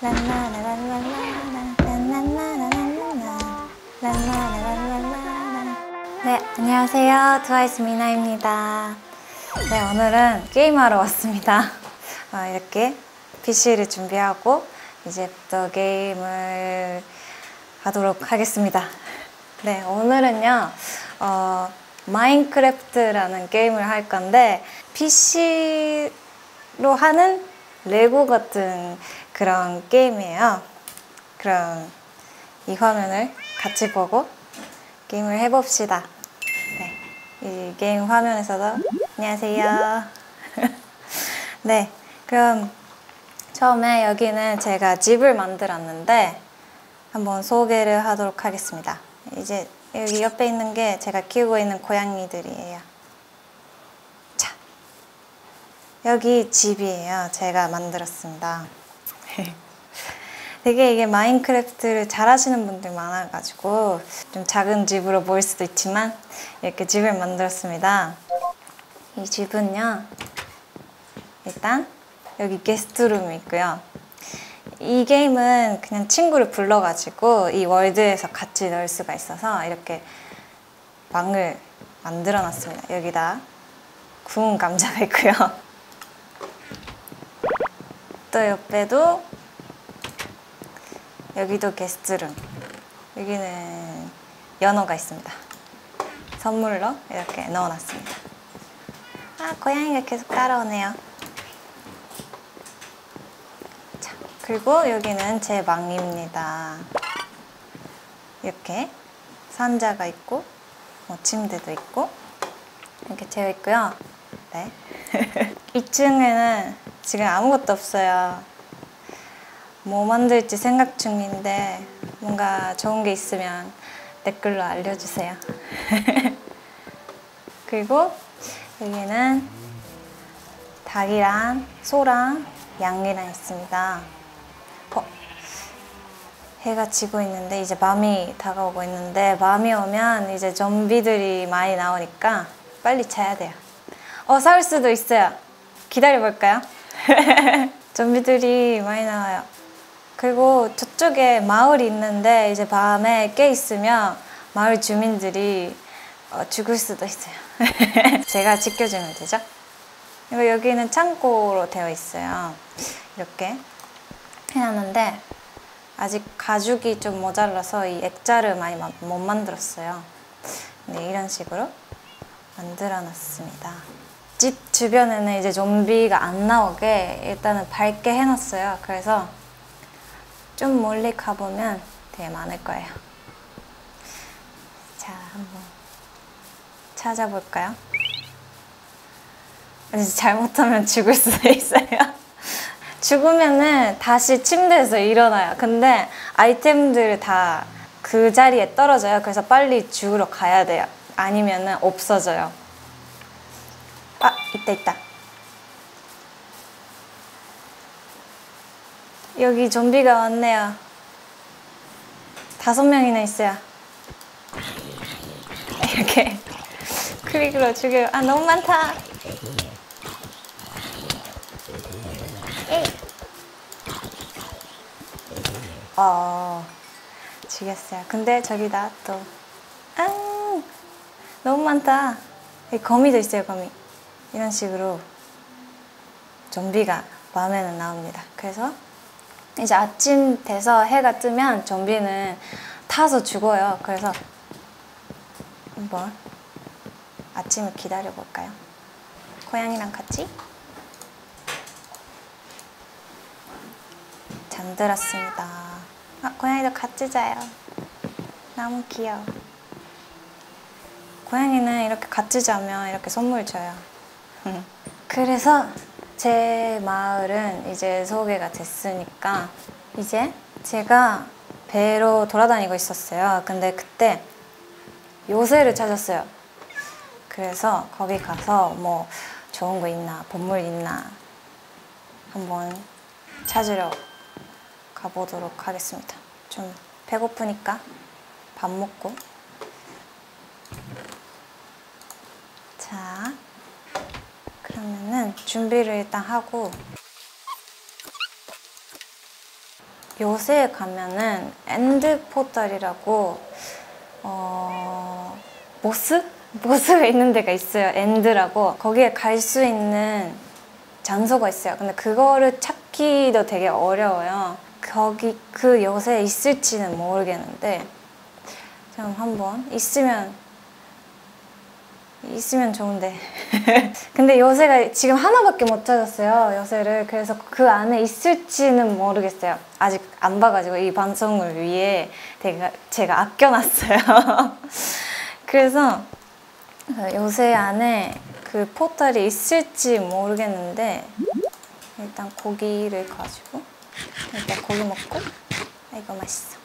네, 안녕하세요. 트와이스 미나입니다. 네, 오늘은 게임하러 왔습니다. 어, 이렇게 PC를 준비하고 이제부터 게임을 하도록 하겠습니다. 네, 오늘은요, 어, 마인크래프트라는 게임을 할 건데, PC로 하는 레고 같은 그런 게임이에요. 그럼 이 화면을 같이 보고 게임을 해봅시다. 네, 이 게임 화면에서도 안녕하세요. 네, 그럼 처음에 여기는 제가 집을 만들었는데 한번 소개를 하도록 하겠습니다. 이제 여기 옆에 있는 게 제가 키우고 있는 고양이들이에요. 자, 여기 집이에요. 제가 만들었습니다. 되게 이게 마인크래프트를 잘 하시는 분들 많아가지고 좀 작은 집으로 보일 수도 있지만 이렇게 집을 만들었습니다. 이 집은요, 일단 여기 게스트룸이 있고요. 이 게임은 그냥 친구를 불러가지고 이 월드에서 같이 넣을 수가 있어서 이렇게 방을 만들어 놨습니다. 여기다 구운 감자가 있고요. 또 옆에도 여기도 게스트룸. 여기는 연어가 있습니다. 선물로 이렇게 넣어놨습니다. 아, 고양이가 계속 따라오네요. 자, 그리고 여기는 제 방입니다. 이렇게 상자가 있고, 뭐 침대도 있고, 이렇게 되어 있고요. 네. 2층에는 지금 아무것도 없어요. 뭐 만들지 생각 중인데 뭔가 좋은 게 있으면 댓글로 알려주세요. 그리고 여기는 닭이랑 소랑 양이랑 있습니다. 어, 해가 지고 있는데 이제 밤이 다가오고 있는데 밤이 오면 이제 좀비들이 많이 나오니까 빨리 자야 돼요. 어, 싸울 수도 있어요. 기다려 볼까요? 좀비들이 많이 나와요. 그리고 저쪽에 마을이 있는데 이제 밤에 깨 있으면 마을 주민들이 어, 죽을 수도 있어요. 제가 지켜주면 되죠? 그리고 여기는 창고로 되어 있어요. 이렇게 해놨는데 아직 가죽이 좀 모자라서 이 액자를 많이 마- 못 만들었어요. 네, 이런 식으로 만들어 놨습니다. 집 주변에는 이제 좀비가 안 나오게 일단은 밝게 해놨어요. 그래서 좀 멀리 가보면 되게 많을 거예요. 자, 한번 찾아볼까요? 아니, 잘못하면 죽을 수도 있어요. 죽으면은 다시 침대에서 일어나요. 근데 아이템들 다그 자리에 떨어져요. 그래서 빨리 죽으러 가야 돼요. 아니면은 없어져요. 아, 있다, 있다. 여기 좀비가 왔네요. 다섯 명이나 있어요. 이렇게 클릭으로 죽여요. 아, 너무 많다. 에이. 어, 죽였어요. 근데 저기다 또. 아, 너무 많다. 거미도 있어요, 거미. 이런 식으로 좀비가 밤에는 나옵니다. 그래서 이제 아침 돼서 해가 뜨면 좀비는 타서 죽어요. 그래서 한번 아침을 기다려 볼까요? 고양이랑 같이 잠들었습니다. 아, 고양이도 같이 자요. 너무 귀여워. 고양이는 이렇게 같이 자면 이렇게 선물 줘요. 그래서 제 마을은 이제 소개가 됐으니까 이제 제가 배로 돌아다니고 있었어요. 근데 그때 요새를 찾았어요. 그래서 거기 가서 뭐 좋은 거 있나, 보물 있나 한번 찾으러 가보도록 하겠습니다. 좀 배고프니까 밥 먹고. 자, 그러면은 준비를 일단 하고 요새 가면은 End Portal이라고 어 보스 보스가 있는 데가 있어요. End라고 거기에 갈 수 있는 장소가 있어요. 근데 그거를 찾기도 되게 어려워요. 거기 그 요새 있을지는 모르겠는데 그럼 한번 있으면 있으면 좋은데. 근데 요새가 지금 하나밖에 못 찾았어요. 요새를. 그래서 그 안에 있을지는 모르겠어요. 아직 안 봐가지고 이 방송을 위해 제가, 제가 아껴놨어요. 그래서 요새 안에 그 포털이 있을지 모르겠는데 일단 고기를 가지고 일단 고기 먹고 이거 맛있어.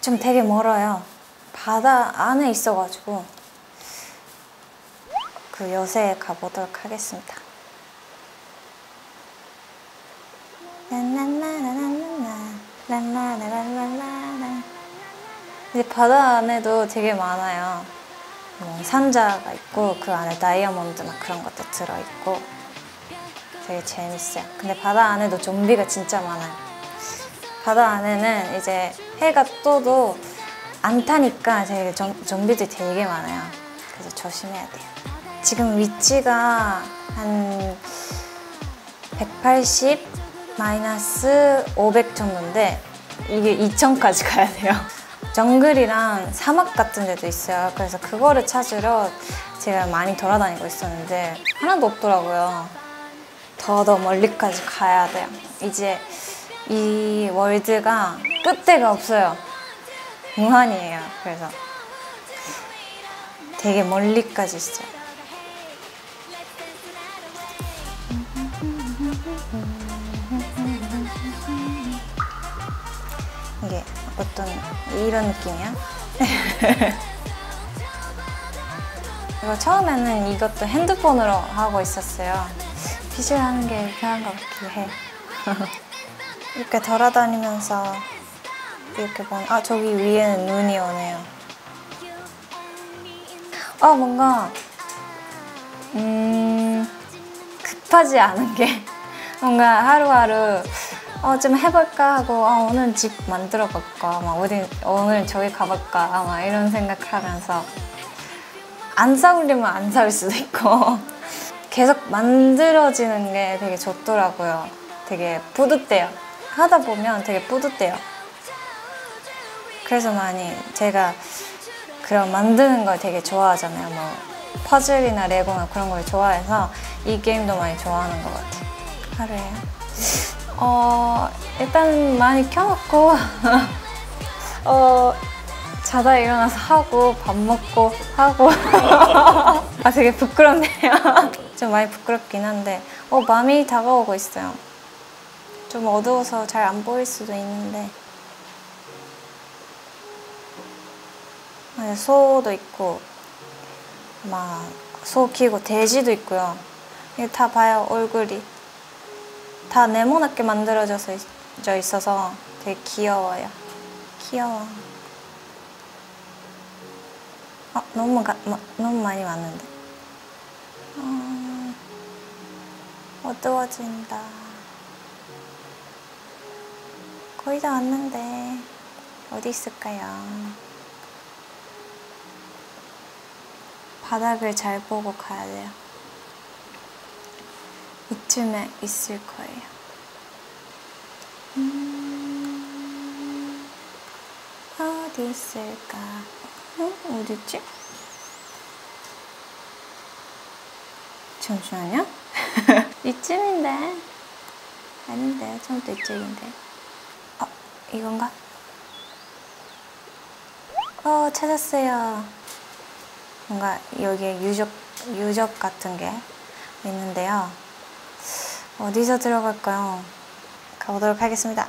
좀 되게 멀어요. 바다 안에 있어가지고 그 요새에 가보도록 하겠습니다. 이제 바다 안에도 되게 많아요. 뭐 산자가 있고 그 안에 다이아몬드 막 그런 것도 들어있고 되게 재밌어요. 근데 바다 안에도 좀비가 진짜 많아요. 바다 안에는 이제 해가 떠도 안 타니까 되게 좀, 좀비들이 되게 많아요. 그래서 조심해야 돼요. 지금 위치가 한 180 마이너스 500 정도인데 이게 2000까지 가야 돼요. 정글이랑 사막 같은 데도 있어요. 그래서 그거를 찾으러 제가 많이 돌아다니고 있었는데 하나도 없더라고요. 더 더 멀리까지 가야 돼요. 이제 이 월드가 끝대가 없어요. 무한이에요. 그래서 되게 멀리까지 있어요. 어떤 이런 느낌이야? 이거 처음에는 이것도 핸드폰으로 하고 있었어요. 피실 하는 게 편한 것 같긴 해. 이렇게 돌아다니면서 이렇게 보면 아 저기 위에는 눈이 오네요. 아 뭔가 음 급하지 않은 게 뭔가 하루하루 어, 좀 해볼까 하고 어, 오늘 집 만들어 볼까 막 어디 오늘 저기 가볼까 막 이런 생각하면서 안 사오려면 안 사올 수도 있고 계속 만들어지는 게 되게 좋더라고요. 되게 뿌듯해요. 하다 보면 되게 뿌듯해요. 그래서 많이 제가 그런 만드는 걸 되게 좋아하잖아요. 뭐 퍼즐이나 레고나 그런 걸 좋아해서 이 게임도 많이 좋아하는 것 같아요. 하루에 어 일단 많이 켜놓고 어 자다 일어나서 하고 밥 먹고 하고 아 되게 부끄럽네요. 좀 많이 부끄럽긴 한데 어 밤이 다가오고 있어요. 좀 어두워서 잘 안 보일 수도 있는데 소도 있고 막 소 키고 돼지도 있고요. 이거 다 봐요 얼굴이 다 네모나게 만들어져서 있- 있어서 되게 귀여워요. 귀여워. 아 너무 가, 마- 너무 많이 왔는데. 어, 어두워진다. 거의 다 왔는데 어디 있을까요? 바닥을 잘 보고 가야 돼요. 이쯤에 있을 거예요. 음, 어디 있을까? 어? 어디지? 잠시만요. 이쯤인데. 아닌데, 좀더 이쪽인데. 어, 이건가? 어, 찾았어요. 뭔가 여기에 유적, 유적 같은 게 있는데요. 어디서 들어갈까요? 가보도록 하겠습니다.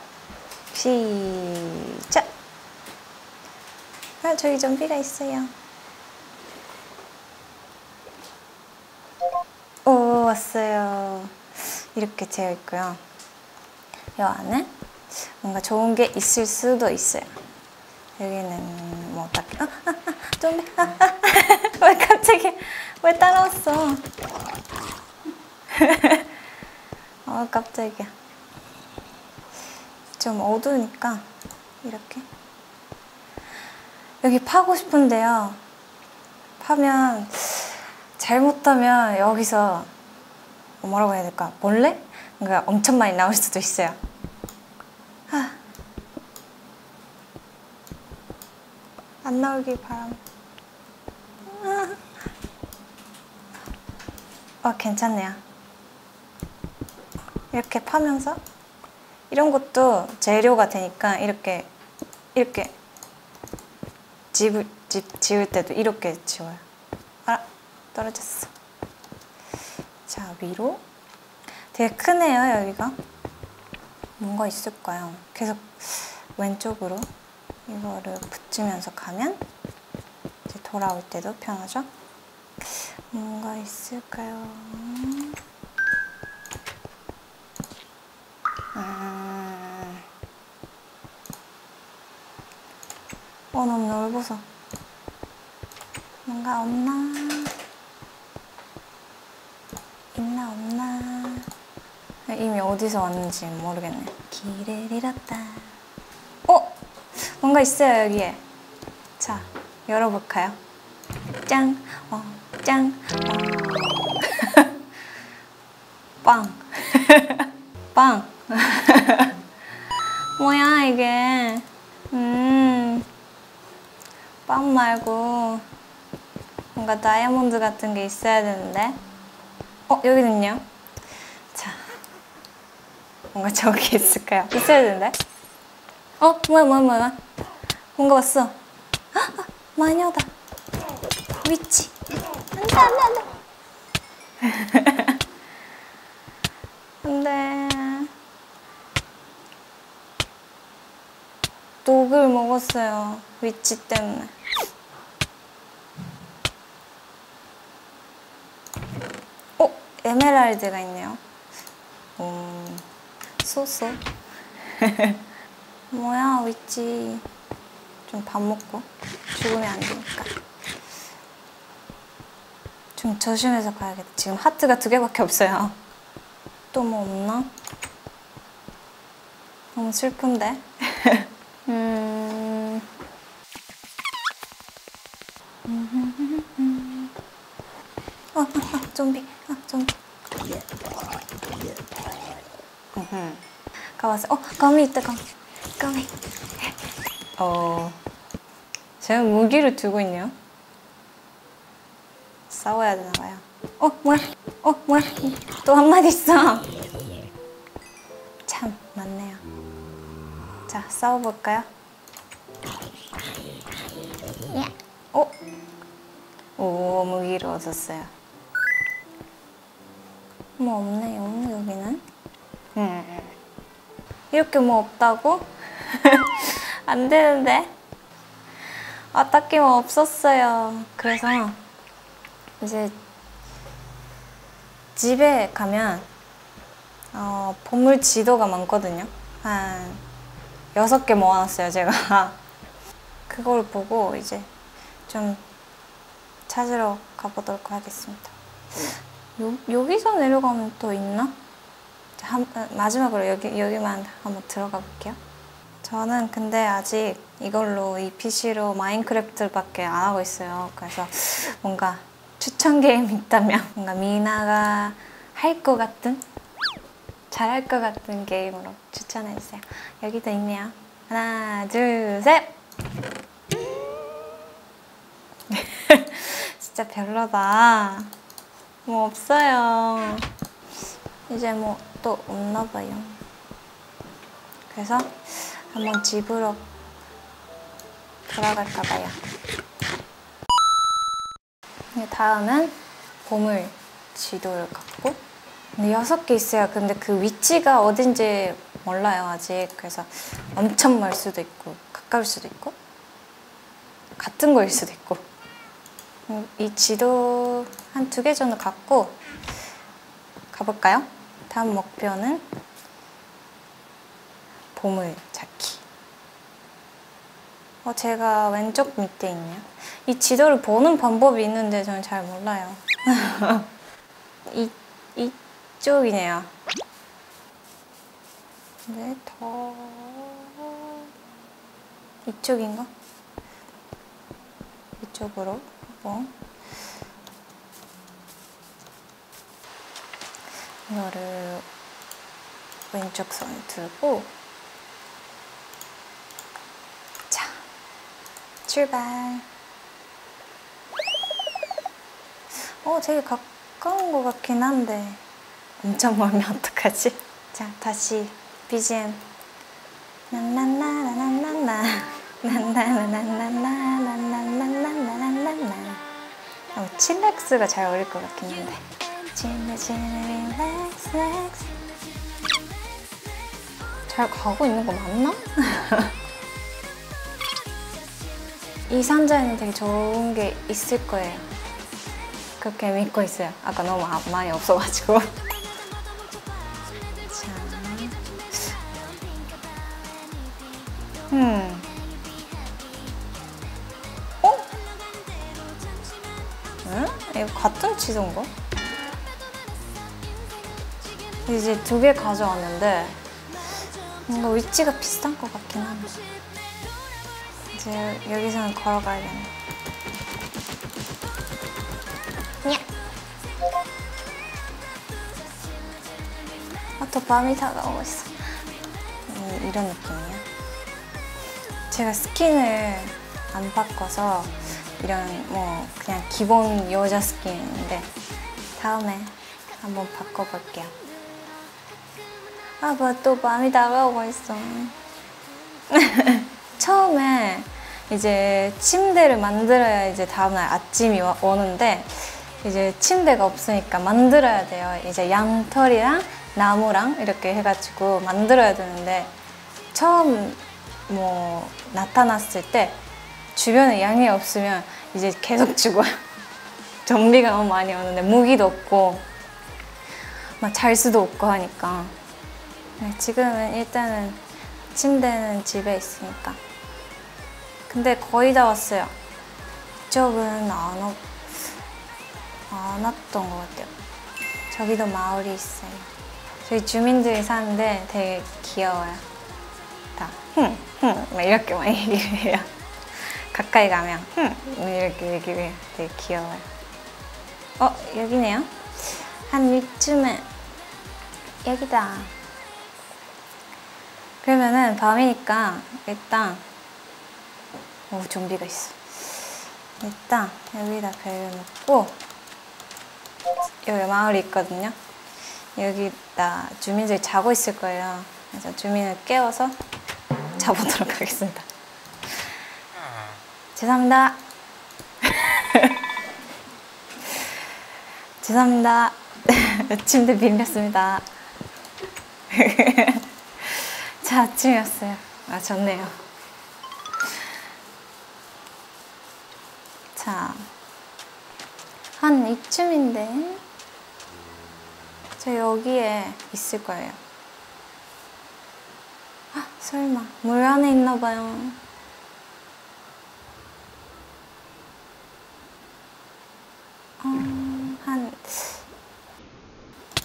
시작! 아, 저기 좀비가 있어요. 오, 왔어요. 이렇게 되어 있고요. 이 안에 뭔가 좋은 게 있을 수도 있어요. 여기는 뭐 딱, 아, 아, 아, 좀비, 아, 아, 아. 왜 갑자기, 왜 따라왔어? 어, 깜짝이야. 좀 어두우니까 이렇게 여기 파고 싶은데요. 파면 잘못하면 여기서 뭐라고 해야 될까? 벌레? 그러니까 엄청 많이 나올 수도 있어요. 아. 안 나오길 바람. 아. 어, 괜찮네요. 이렇게 파면서 이런 것도 재료가 되니까 이렇게 이렇게 집을 집 지을 때도 이렇게 지워요. 아 떨어졌어. 자 위로 되게 크네요 여기가. 뭔가 있을까요? 계속 왼쪽으로 이거를 붙이면서 가면 이제 돌아올 때도 편하죠? 뭔가 있을까요? 음. 어, 넓어서. 뭔가 없나? 있나, 없나? 이미 어디서 왔는지 모르겠네. 길을 잃었다. 어? 뭔가 있어요, 여기에. 자, 열어볼까요? 짱! 어, 짱! 어. 빵! 빵! 뭐야, 이게. 음. 빵 말고 뭔가 다이아몬드 같은 게 있어야 되는데. 어, 여기는요? 자. 뭔가 저기 있을까요? 있어야 되는데. 어, 뭐야, 뭐야, 뭐야. 뭔가 왔어. 아, 아, 마녀다. 위치. 안 돼, 안 돼, 안 돼. 안 돼. 독을 먹었어요. 위치 때문에. 어? 에메랄드가 있네요. 음, 쏘쏘. 뭐야, 위치. 좀 밥 먹고 죽으면 안 되니까. 좀 조심해서 가야겠다. 지금 하트가 두 개밖에 없어요. 또 뭐 없나? 너무 슬픈데? 음... 아, 아, 아, 좀비. 아, 좀비. 가봤어. 어, 거미 있다, 거미. 거미. 어. 제가 무기를 두고 있네요. 싸워야 되나 봐요. 어, 뭐야? 어, 뭐야? 또 한 마디 있어. 싸워볼까요? 야. 어? 오, 무기를 얻었어요. 뭐 없네요, 여기는. 음. 이렇게 뭐 없다고? 안 되는데. 아, 딱히 뭐 없었어요. 그래서 이제 집에 가면 어, 보물 지도가 많거든요. 한 여섯 개 모아놨어요, 제가. 그걸 보고 이제 좀 찾으러 가보도록 하겠습니다. 요, 여기서 내려가면 또 있나? 자, 한, 마지막으로 여기, 여기만 한번 들어가 볼게요. 저는 근데 아직 이걸로 이 PC로 마인크래프트밖에 안 하고 있어요. 그래서 뭔가 추천 게임 있다면 뭔가 미나가 할 것 같은 잘할 것 같은 게임으로 추천해 주세요. 여기도 있네요. 하나, 둘, 셋. 진짜 별로다. 뭐 없어요. 이제 뭐 또 없나 봐요. 그래서 한번 집으로 돌아갈까 봐요. 다음은 보물 지도를 갖고 여섯 개 있어요. 근데 그 위치가 어딘지 몰라요 아직. 그래서 엄청 멀 수도 있고 가까울 수도 있고 같은 거일 수도 있고 음, 이 지도 한 두 개 정도 갖고 가볼까요? 다음 목표는 보물 찾기. 어, 제가 왼쪽 밑에 있네요. 이 지도를 보는 방법이 있는데 저는 잘 몰라요. 이, 이 쪽이네요. 근데 더 이쪽인가? 이쪽으로 한번 이거를 왼쪽 손에 들고 자 출발 어 되게 가까운 것 같긴 한데 엄청 멀면 어떡하지? 자 다시 BGM 나나나나나나나 나나나나나나나나나나나나 어, 칠렉스가 잘 어울릴 것 같긴 한데 잘 가고 있는 거 맞나? 이 상자에는 되게 좋은 게 있을 거예요 그렇게 믿고 있어요 아까 너무 아- 많이 없어가지고 음. 어? 응? 이거 같은 취소인가? 이제 두 개 가져왔는데 뭔가 위치가 비슷한 것 같긴 한데 이제 여기서는 걸어가야겠네 냐. 아, 또 밤이 다가오고 있어 음, 이런 느낌이야 제가 스킨을 안 바꿔서 이런 뭐 그냥 기본 여자 스킨인데 다음에 한번 바꿔볼게요. 아, 뭐또 밤이 다가오고 있어. 처음에 이제 침대를 만들어야 이제 다음날 아침이 와- 오는데 이제 침대가 없으니까 만들어야 돼요. 이제 양털이랑 나무랑 이렇게 해가지고 만들어야 되는데 처음 뭐 나타났을 때 주변에 양이 없으면 이제 계속 죽어요. 좀비가 너무 많이 오는데 무기도 없고 막 잘 수도 없고 하니까 네, 지금은 일단은 침대는 집에 있으니까 근데 거의 다 왔어요. 이쪽은 안, 왔, 안 왔던 것 같아요. 저기도 마을이 있어요. 저희 주민들이 사는데 되게 귀여워요. 다 흥, 흥, 막 이렇게 막 얘기해요. 가까이 가면 흥, 막 이렇게 얘기해요. 되게 귀여워요. 어, 여기네요. 한 이쯤에 여기다. 그러면은 밤이니까 일단 오 좀비가 있어. 일단 여기다 배려놓고 여기 마을이 있거든요. 여기다 주민들이 자고 있을 거예요. 그래서 주민을 깨워서 자보도록 하겠습니다. 죄송합니다. 죄송합니다. 침대 빌렸습니다. 자, 아침이었어요. 아, 좋네요. 자, 한 이쯤인데, 저 여기에 있을 거예요. 아, 설마, 물 안에 있나 봐요. 어, 한,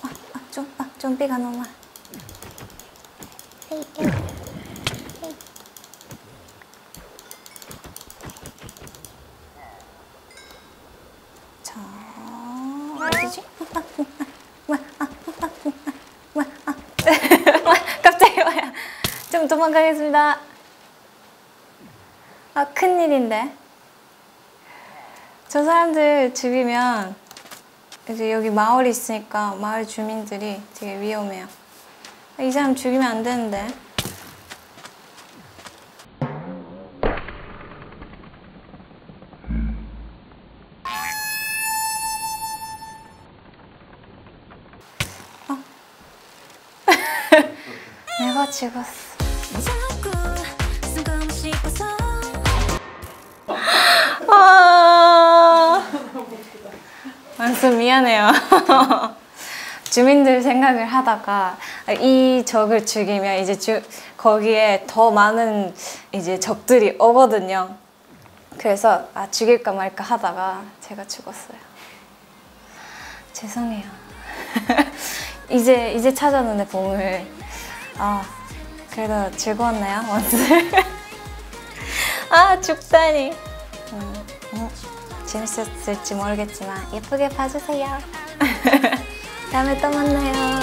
아, 아, 좀, 아, 좀 비가 너무 많아. 헤이, 헤이, 헤이. 자, 어디지? 뭐야, 아, 아, 뭐야, 아, 뭐야, 갑자기 뭐야. 좀 도망가겠습니다. 아, 큰일인데. 저 사람들 죽이면 이제 여기 마을이 있으니까 마을 주민들이 되게 위험해요. 이 사람 죽이면 안 되는데. 어? 내가 죽었어. 완전 미안해요. 주민들 생각을 하다가 이 적을 죽이면 이제 주, 거기에 더 많은 이제 적들이 오거든요. 그래서 아 죽일까 말까 하다가 제가 죽었어요. 죄송해요. 이제 이제 찾았는데 보물 아 그래도 즐거웠나요, 원술? 아, 죽다니. 음, 음, 재밌었을지 모르겠지만 예쁘게 봐주세요. 다음에 또 만나요.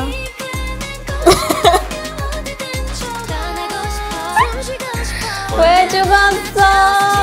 왜 죽었어?